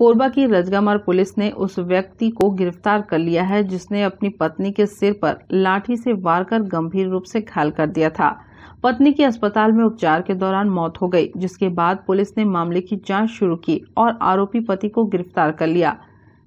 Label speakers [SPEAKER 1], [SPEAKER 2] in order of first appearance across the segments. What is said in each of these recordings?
[SPEAKER 1] कोरबा की रजगामार पुलिस ने उस व्यक्ति को गिरफ़्तार कर लिया है, जिसने अपनी पत्नी के सिर पर लाठी से वार कर गंभीर रूप से घायल कर दिया था। पत्नी की अस्पताल में उपचार के दौरान मौत हो गई, जिसके बाद पुलिस ने मामले की जाँच शुरू की और आरोपी पति को गिरफ़्तार कर लिया।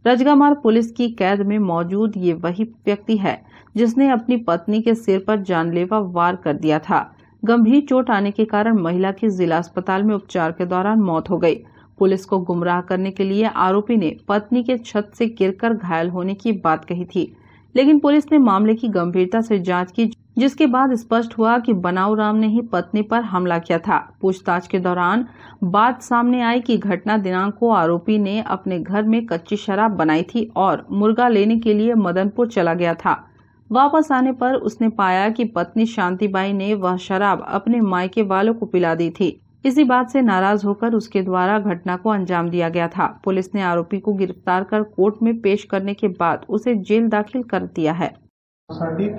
[SPEAKER 1] रजगामार पुलिस की कैद में मौजूद ये वही व्यक्ति है, जिसने अपनी पत्नी के सिर पर जानलेवा वार कर दिया था। गंभीर चोट आने के कारण महिला की जिला अस्पताल में उपचार के दौरान मौत हो गई। पुलिस को गुमराह करने के लिए आरोपी ने पत्नी के छत से गिरकर घायल होने की बात कही थी। लेकिन पुलिस ने मामले की गंभीरता से जाँच की, जिसके बाद स्पष्ट हुआ कि बनाऊ राम ने ही पत्नी पर हमला किया था। पूछताछ के दौरान बात सामने आई कि घटना दिनांक को आरोपी ने अपने घर में कच्ची शराब बनाई थी और मुर्गा लेने के लिए मदनपुर चला गया था। वापस आने पर उसने पाया कि पत्नी शांतिबाई ने वह शराब अपने मायके वालों को पिला दी थी। इसी बात से नाराज़ होकर उसके द्वारा घटना को अंजाम दिया गया था। पुलिस ने आरोपी को गिरफ़्तार कर कोर्ट में पेश करने के बाद उसे जेल दाखिल कर दिया है।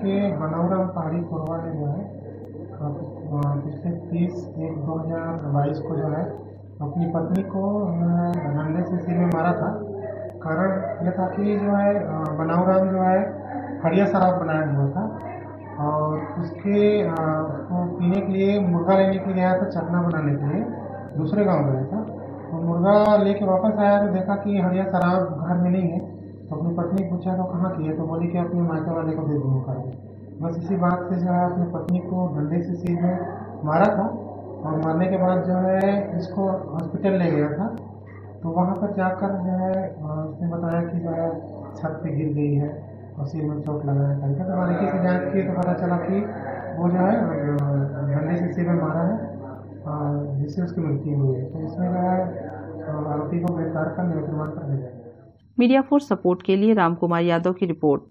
[SPEAKER 2] के पहाड़ी ने जो है तीस एक दो हज़ार बाईस को जो है, अपनी पत्नी को डंडे से सिर में मारा था। कारण यह था कि जो है बनाऊराम जो है, हरिया शराब बनाया हुआ था। और उसके उसको पीने के लिए मुर्गा लेने के लिए आया था चखना बनाने के लिए दूसरे गाँव गया था। तो मुर्गा लेके वापस आया तो देखा कि हरिया शराब घर में नहीं है। तो अपनी पत्नी पूछा तो कहाँ की है? तो बोली कि अपने मायके वाले को दे दूँगा करके बस इसी बात से जो है, अपनी पत्नी को डंडे से में मारा था। और मारने के बाद जो है, इसको हॉस्पिटल ले गया था। तो वहाँ पर जाकर जो है उसने बताया कि जो है, छत पे गिर गई है। और सिर में चोट लगा है करके तो बारीकी से जाँच की तो पता चला कि वो जो है डंडे से सिर में मारा है जिससे उसकी मृत्यु हुई है। तो इसमें जो है आरोपी को गिरफ़्तार कर निर्माण कर गया।
[SPEAKER 1] मीडिया फोर्स सपोर्ट के लिए रामकुमार यादव की रिपोर्ट।